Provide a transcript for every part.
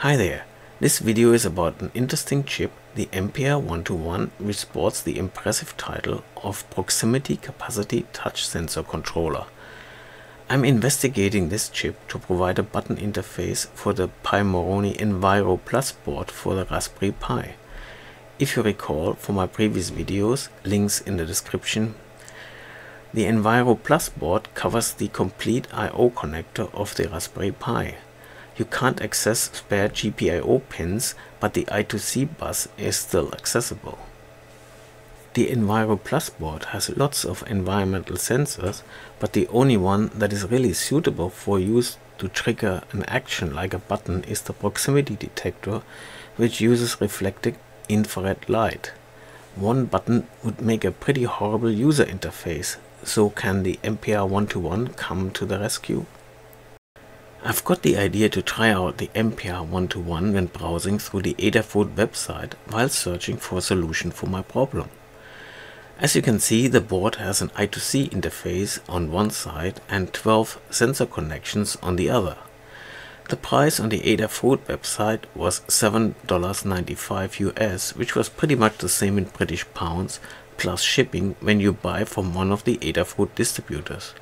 Hi there, this video is about an interesting chip, the MPR121, which sports the impressive title of Proximity Capacity Touch Sensor Controller. I'm investigating this chip to provide a button interface for the Pimoroni Enviro Plus board for the Raspberry Pi. If you recall from my previous videos, links in the description, the Enviro Plus board covers the complete I.O. connector of the Raspberry Pi. You can't access spare GPIO pins, but the I2C bus is still accessible. The Enviro Plus board has lots of environmental sensors, but the only one that is really suitable for use to trigger an action like a button is the proximity detector, which uses reflected infrared light. One button would make a pretty horrible user interface, so can the MPR121 come to the rescue? I've got the idea to try out the MPR121 when browsing through the Adafruit website while searching for a solution for my problem. As you can see, the board has an I2C interface on one side and 12 sensor connections on the other. The price on the Adafruit website was $7.95 US, which was pretty much the same in British pounds, plus shipping when you buy from one of the Adafruit distributors.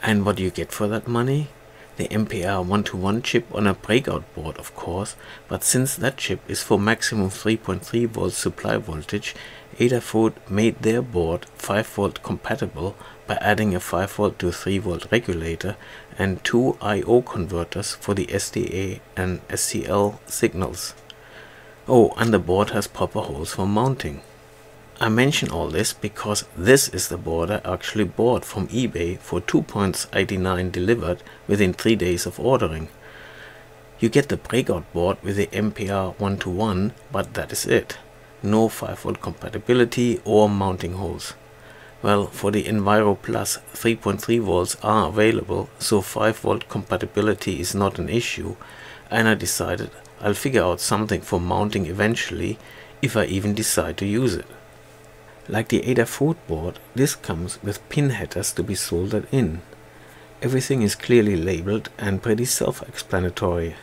And what do you get for that money? The MPR 121 chip on a breakout board of course, but since that chip is for maximum 3.3 volt supply voltage, Adafruit made their board 5 volt compatible by adding a 5 volt to 3 volt regulator and two I.O. converters for the SDA and SCL signals. Oh, and the board has proper holes for mounting. I mention all this because this is the board I actually bought from eBay for 2.89 delivered within 3 days of ordering. You get the breakout board with the MPR 121 but that is it. No 5V compatibility or mounting holes. Well, for the Enviro Plus 3.3 volts are available so 5V compatibility is not an issue and I decided I'll figure out something for mounting eventually if I even decide to use it. Like the Adafruit board, this comes with pin headers to be soldered in. Everything is clearly labeled and pretty self-explanatory.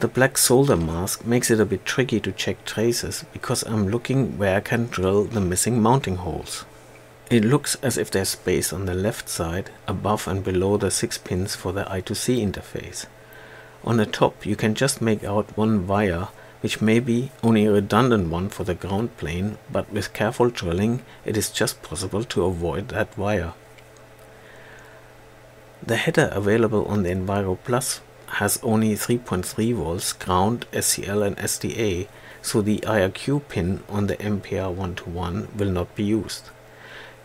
The black solder mask makes it a bit tricky to check traces because I'm looking where I can drill the missing mounting holes. It looks as if there's space on the left side, above and below the 6 pins for the I2C interface. On the top you can just make out one wire which may be only a redundant one for the ground plane, but with careful drilling it is just possible to avoid that wire. The header available on the Enviro Plus has only 3.3 volts ground, SCL and SDA, so the IRQ pin on the MPR121 will not be used.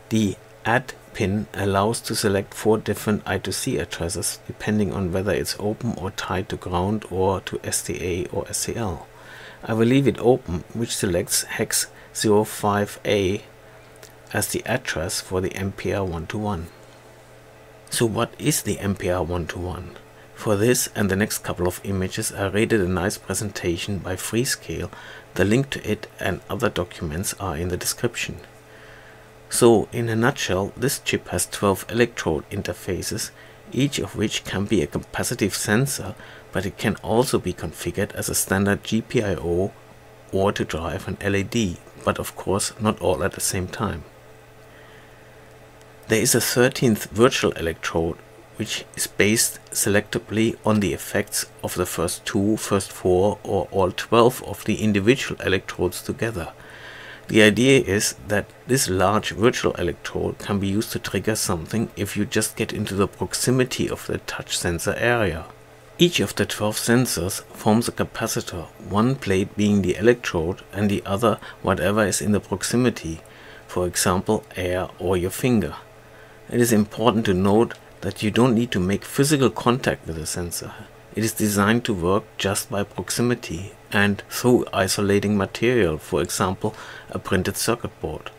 The Add pin allows to select four different I2C addresses depending on whether it's open or tied to ground or to SDA or SCL. I will leave it open which selects hex 05A as the address for the MPR121. So what is the MPR121? For this and the next couple of images I rated a nice presentation by Freescale. The link to it and other documents are in the description. So in a nutshell, this chip has 12 electrode interfaces each of which can be a capacitive sensor, but it can also be configured as a standard GPIO or to drive an LED, but of course not all at the same time. There is a 13th virtual electrode which is based selectively on the effects of the first two, first four or all 12 of the individual electrodes together. The idea is that this large virtual electrode can be used to trigger something if you just get into the proximity of the touch sensor area. Each of the 12 sensors forms a capacitor, one plate being the electrode and the other whatever is in the proximity, for example air or your finger. It is important to note that you don't need to make physical contact with the sensor. It is designed to work just by proximity and through isolating material, for example a printed circuit board.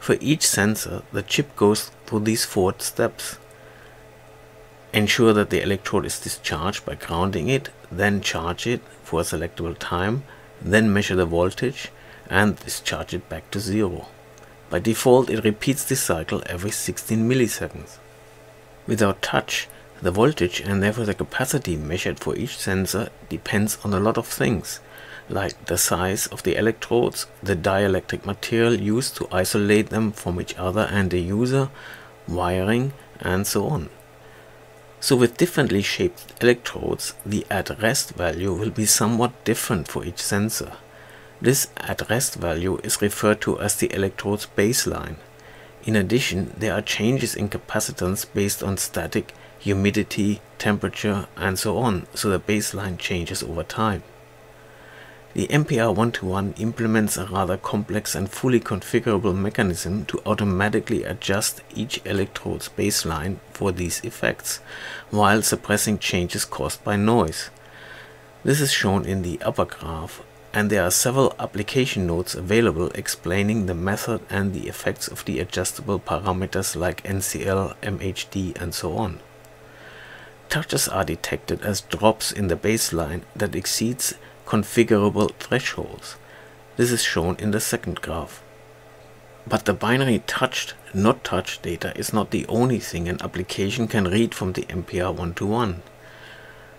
For each sensor, the chip goes through these four steps. Ensure that the electrode is discharged by grounding it, then charge it for a selectable time, then measure the voltage and discharge it back to zero. By default it repeats this cycle every 16 milliseconds. Without touch, The voltage and therefore the capacity measured for each sensor depends on a lot of things, like the size of the electrodes, the dielectric material used to isolate them from each other and the user, wiring, and so on. So with differently shaped electrodes, the at rest value will be somewhat different for each sensor. This at rest value is referred to as the electrode's baseline. In addition, there are changes in capacitance based on static, humidity, temperature, and so on, so the baseline changes over time. The MPR 121 implements a rather complex and fully configurable mechanism to automatically adjust each electrode's baseline for these effects, while suppressing changes caused by noise. This is shown in the upper graph, and there are several application notes available explaining the method and the effects of the adjustable parameters like NCL, MHD, and so on. Touches are detected as drops in the baseline that exceeds configurable thresholds. This is shown in the second graph. But the binary touched, not touched data is not the only thing an application can read from the MPR121.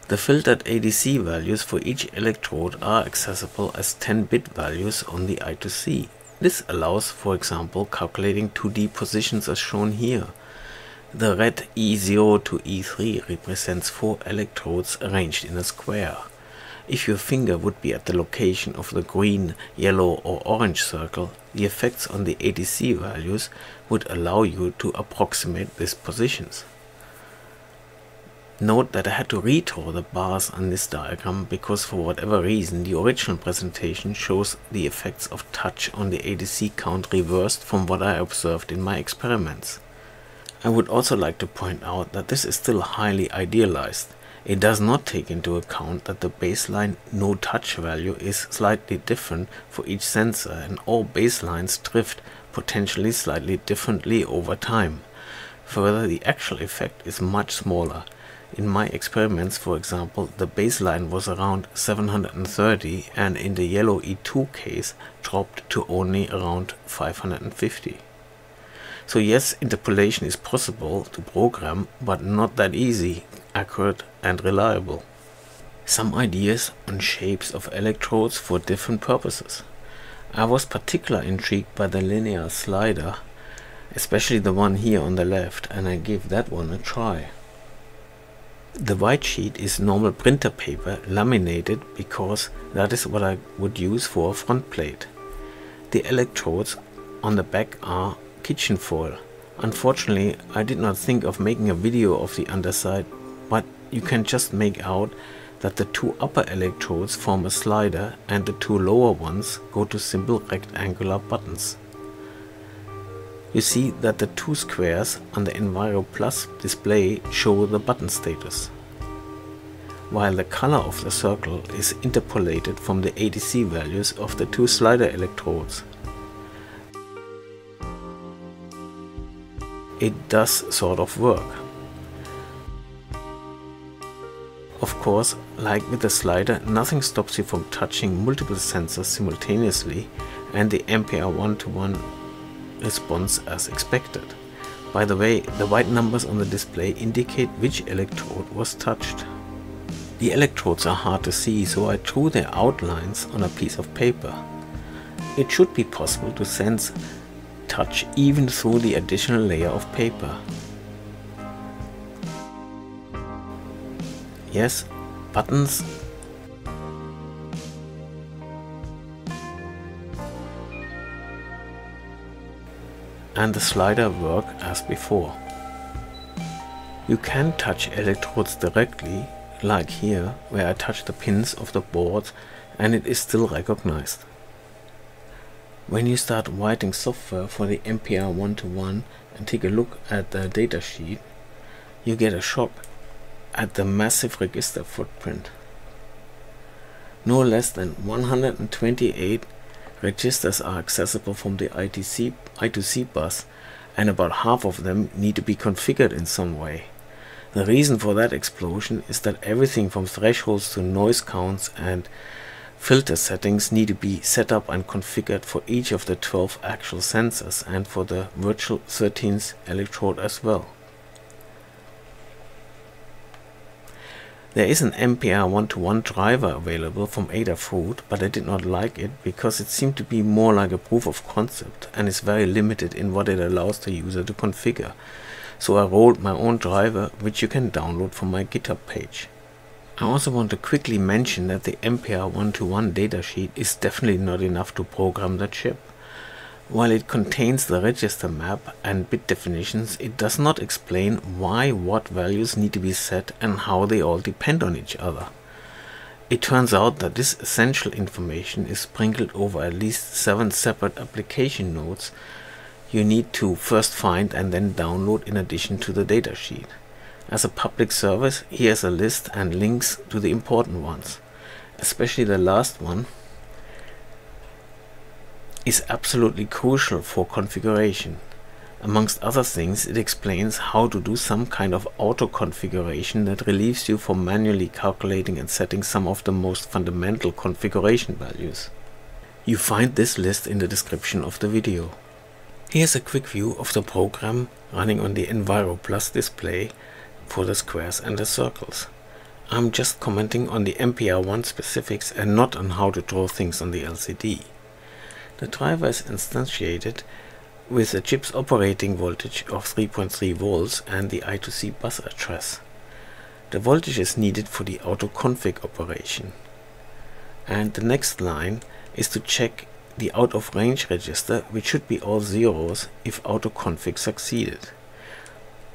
The filtered ADC values for each electrode are accessible as 10-bit values on the I2C. This allows, for example, calculating 2D positions as shown here. The red E0 to E3 represents four electrodes arranged in a square. If your finger would be at the location of the green, yellow or orange circle, the effects on the ADC values would allow you to approximate these positions. Note that I had to redraw the bars on this diagram because for whatever reason the original presentation shows the effects of touch on the ADC count reversed from what I observed in my experiments. I would also like to point out that this is still highly idealized. It does not take into account that the baseline no touch value is slightly different for each sensor and all baselines drift potentially slightly differently over time. Further, the actual effect is much smaller. In my experiments, for example, the baseline was around 730 and in the yellow E2 case dropped to only around 550. So yes, interpolation is possible to program, but not that easy, accurate and reliable. Some ideas on shapes of electrodes for different purposes. I was particularly intrigued by the linear slider, especially the one here on the left, and I gave that one a try. The white sheet is normal printer paper laminated because that is what I would use for a front plate. The electrodes on the back are kitchen foil. Unfortunately, I did not think of making a video of the underside, you can just make out that the two upper electrodes form a slider and the two lower ones go to simple rectangular buttons. You see that the two squares on the Enviro Plus display show the button status, while the color of the circle is interpolated from the ADC values of the two slider electrodes. It does sort of work. Of course, like with the slider, nothing stops you from touching multiple sensors simultaneously and the MPR 1-to-1 response as expected. By the way, the white numbers on the display indicate which electrode was touched. The electrodes are hard to see, so I drew their outlines on a piece of paper. It should be possible to sense touch even through the additional layer of paper. Yes, buttons and the slider work as before. You can touch electrodes directly, like here, where I touch the pins of the board and it is still recognized. When you start writing software for the MPR 121 and take a look at the datasheet, you get a shock at the massive register footprint. No less than 128 registers are accessible from the ITC, I2C bus and about half of them need to be configured in some way. The reason for that explosion is that everything from thresholds to noise counts and filter settings need to be set up and configured for each of the 12 actual sensors and for the virtual 13th electrode as well. There is an MPR one-to-one driver available from Adafruit, but I did not like it because it seemed to be more like a proof of concept and is very limited in what it allows the user to configure. So I rolled my own driver, which you can download from my GitHub page. I also want to quickly mention that the MPR one-to-one datasheet is definitely not enough to program the chip. While it contains the register map and bit definitions, it does not explain why what values need to be set and how they all depend on each other. It turns out that this essential information is sprinkled over at least 7 separate application notes you need to first find and then download in addition to the datasheet. As a public service, here's a list and links to the important ones, especially the last one is absolutely crucial for configuration. Amongst other things, it explains how to do some kind of auto configuration that relieves you from manually calculating and setting some of the most fundamental configuration values. You find this list in the description of the video. Here's a quick view of the program running on the Enviro Plus display for the squares and the circles. I'm just commenting on the MPR1 specifics and not on how to draw things on the LCD. The driver is instantiated with the chip's operating voltage of 3.3 volts and the I2C bus address. The voltage is needed for the auto-config operation. And the next line is to check the out of range register which should be all zeros if auto-config succeeded.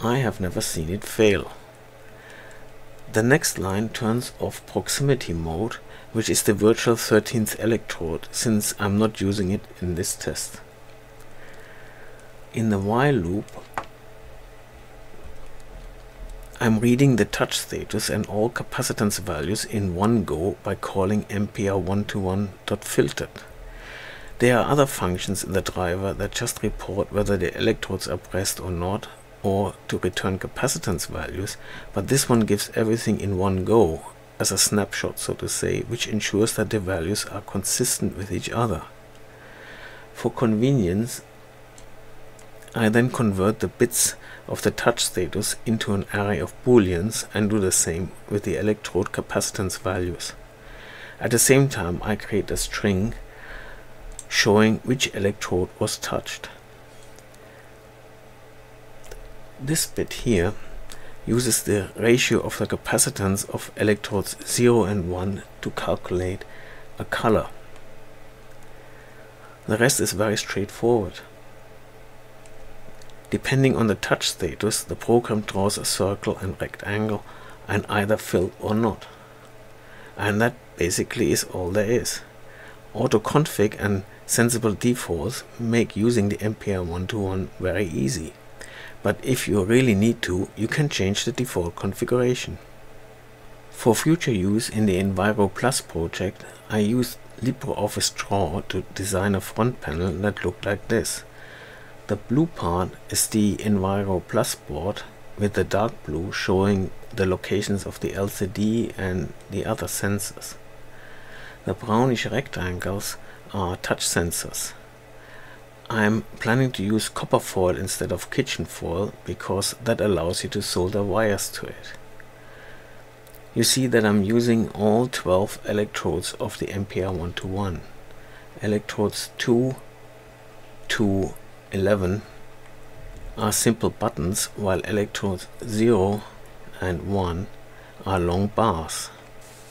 I have never seen it fail. The next line turns off proximity mode which is the virtual 13th electrode since I'm not using it in this test. In the while loop I'm reading the touch status and all capacitance values in one go by calling mpr121.filtered. There are other functions in the driver that just report whether the electrodes are pressed or not or to return capacitance values, but this one gives everything in one go as a snapshot, so to say, which ensures that the values are consistent with each other. For convenience, I then convert the bits of the touch status into an array of booleans and do the same with the electrode capacitance values. At the same time, I create a string showing which electrode was touched. This bit here uses the ratio of the capacitance of electrodes 0 and 1 to calculate a color. The rest is very straightforward. Depending on the touch status, the program draws a circle and rectangle and either fill or not. And that basically is all there is. Auto-config and sensible defaults make using the MPR one-to-one -one very easy but if you really need to, you can change the default configuration. For future use in the Enviro Plus project, I used LibreOffice Draw to design a front panel that looked like this. The blue part is the Enviro Plus board with the dark blue showing the locations of the LCD and the other sensors. The brownish rectangles are touch sensors. I'm planning to use copper foil instead of kitchen foil because that allows you to solder wires to it. You see that I'm using all 12 electrodes of the MPR one-to-one. Electrodes 2 to 11 are simple buttons while electrodes 0 and 1 are long bars.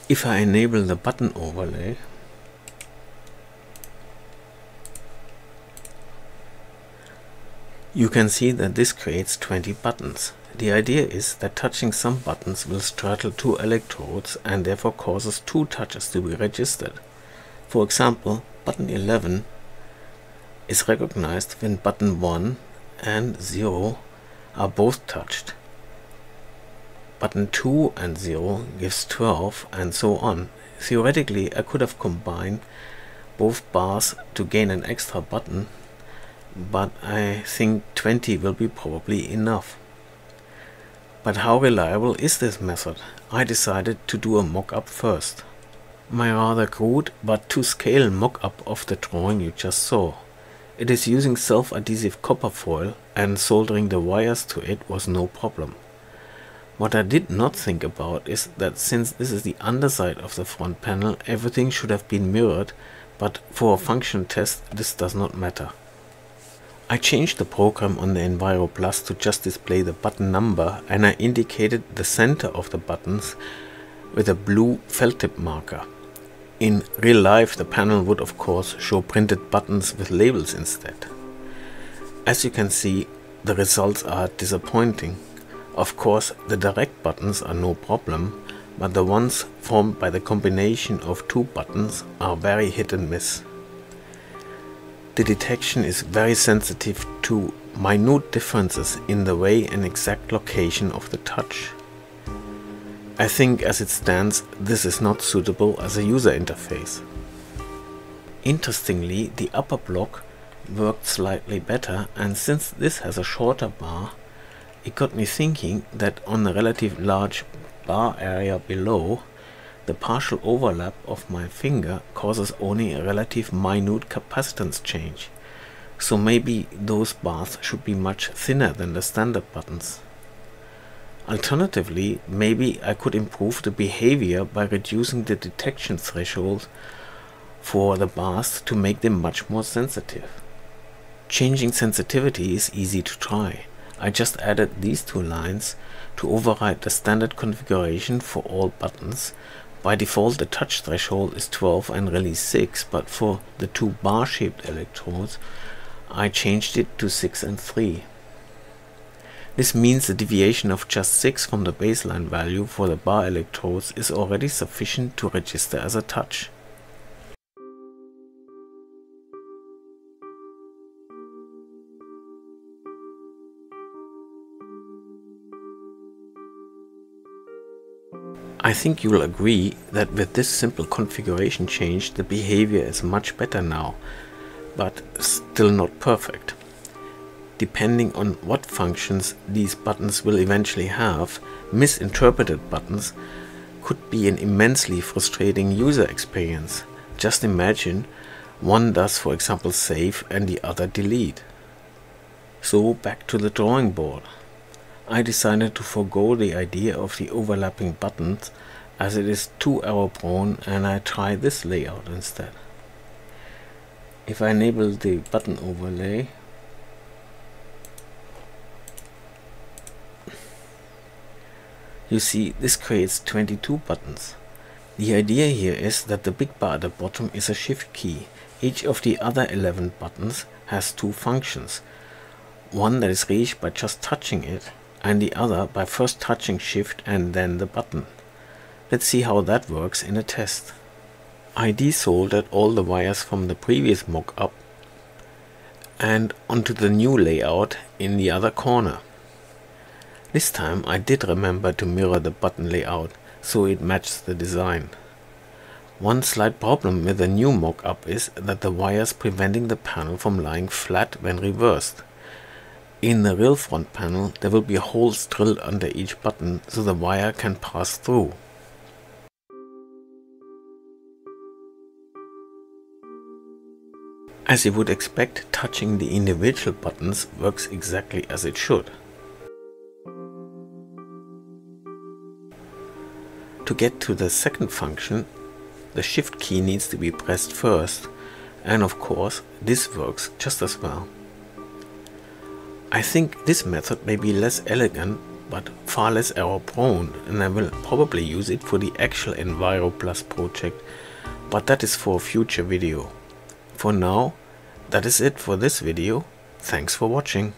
If I enable the button overlay You can see that this creates 20 buttons. The idea is that touching some buttons will straddle two electrodes and therefore causes two touches to be registered. For example, button 11 is recognized when button 1 and 0 are both touched. Button 2 and 0 gives 12 and so on. Theoretically, I could have combined both bars to gain an extra button but I think 20 will be probably enough. But how reliable is this method? I decided to do a mock-up first. My rather crude but to scale mock-up of the drawing you just saw. It is using self-adhesive copper foil and soldering the wires to it was no problem. What I did not think about is that since this is the underside of the front panel, everything should have been mirrored, but for a function test this does not matter. I changed the program on the Enviro Plus to just display the button number and I indicated the center of the buttons with a blue felt tip marker. In real life the panel would of course show printed buttons with labels instead. As you can see the results are disappointing. Of course, the direct buttons are no problem, but the ones formed by the combination of two buttons are very hit and miss. The detection is very sensitive to minute differences in the way and exact location of the touch. I think as it stands, this is not suitable as a user interface. Interestingly, the upper block worked slightly better and since this has a shorter bar, it got me thinking that on the relative large bar area below, the partial overlap of my finger causes only a relative minute capacitance change. So maybe those bars should be much thinner than the standard buttons. Alternatively, maybe I could improve the behavior by reducing the detection threshold for the bars to make them much more sensitive. Changing sensitivity is easy to try. I just added these two lines to override the standard configuration for all buttons. By default the touch threshold is 12 and release 6, but for the two bar-shaped electrodes I changed it to 6 and 3. This means the deviation of just 6 from the baseline value for the bar electrodes is already sufficient to register as a touch. I think you'll agree that with this simple configuration change the behavior is much better now, but still not perfect. Depending on what functions these buttons will eventually have, misinterpreted buttons could be an immensely frustrating user experience. Just imagine one does for example save and the other delete. So back to the drawing board. I decided to forego the idea of the overlapping buttons as it is too error prone and I try this layout instead. If I enable the button overlay you see this creates 22 buttons. The idea here is that the big bar at the bottom is a shift key. Each of the other 11 buttons has two functions. One that is reached by just touching it and the other by first touching shift and then the button. Let's see how that works in a test. I desoldered all the wires from the previous mock-up and onto the new layout in the other corner. This time I did remember to mirror the button layout so it matches the design. One slight problem with the new mock-up is that the wires preventing the panel from lying flat when reversed. In the real front panel there will be holes drilled under each button so the wire can pass through. As you would expect, touching the individual buttons works exactly as it should. To get to the second function, the shift key needs to be pressed first and of course this works just as well. I think this method may be less elegant but far less error prone and I will probably use it for the actual EnviroPlus project but that is for a future video. For now that is it for this video. Thanks for watching.